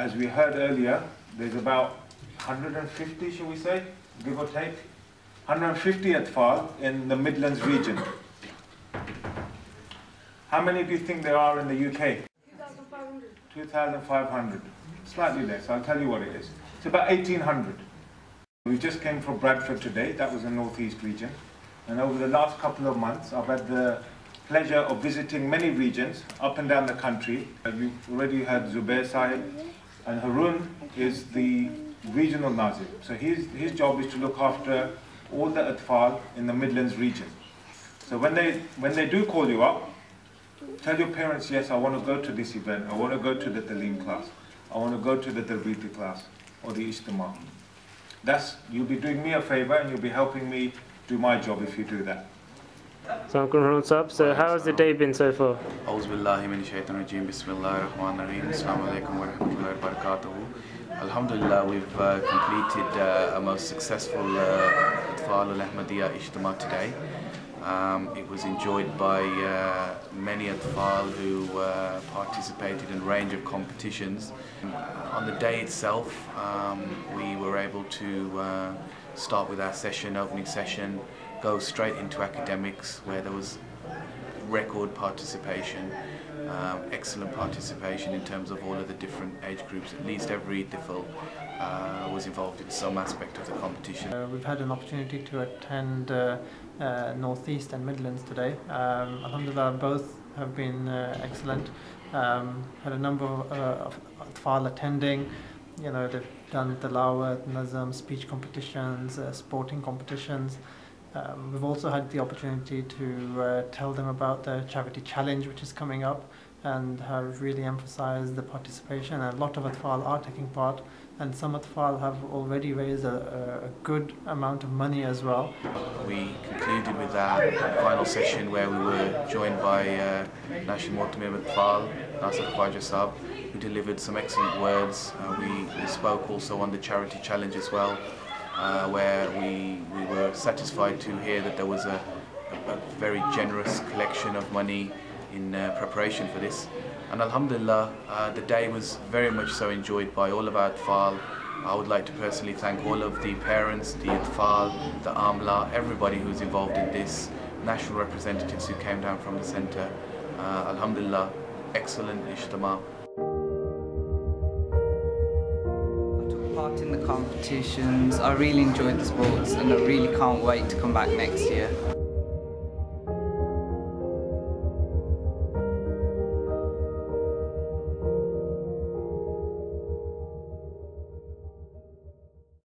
As we heard earlier, there's about 150, shall we say, give or take, 150 Atfal in the Midlands region. How many do you think there are in the UK? 2,500. 2,500. Slightly less, I'll tell you what it is. It's about 1,800. We just came from Bradford today, that was the northeast region. And over the last couple of months, I've had the pleasure of visiting many regions up and down the country. You've already had Zubair Sahib, and Harun is the regional Nazir. So his, his job is to look after all the Atfal in the Midlands region. So when they, when they do call you up, Tell your parents, yes, I want to go to this event. I want to go to the Talim class. I want to go to the Tarbiti class or the Ijtima. That's, you'll be doing me a favor and you'll be helping me do my job if you do that. So I'm from So how has the day been so far? Alhamdulillah, we've uh, completed uh, a most successful uh, Atfal al-Ahmadiyya Ijtima today. Um, it was enjoyed by uh, many Atfal who uh, participated in a range of competitions. On the day itself, um, we were able to uh, start with our session, opening session, go straight into academics where there was record participation, um, excellent participation in terms of all of the different age groups. At least every Tifl uh, was involved in some aspect of the competition. Uh, we've had an opportunity to attend uh, uh, Northeast and Midlands today. Um, Alhamdulillah, both have been uh, excellent. Um, had a number of, of Atfal attending. You know, they've done Tilawat, Nazam, speech competitions, uh, sporting competitions. Um, we've also had the opportunity to uh, tell them about the charity challenge which is coming up and have really emphasized the participation. A lot of Atfal are taking part and some Atfal have already raised a, a good amount of money as well. We concluded with our final session where we were joined by uh, National Mohtamim Atfal, Nasir Khwaja who delivered some excellent words. Uh, we, we spoke also on the charity challenge as well, uh, where we, we were satisfied to hear that there was a, a, a very generous collection of money in uh, preparation for this. And Alhamdulillah, uh, the day was very much so enjoyed by all of our Atfal. I would like to personally thank all of the parents, the Atfal, the Amla, everybody who's involved in this, national representatives who came down from the centre. Uh, Alhamdulillah, excellent Ijtima. Part in the competitions. I really enjoyed the sports and I really can't wait to come back next year.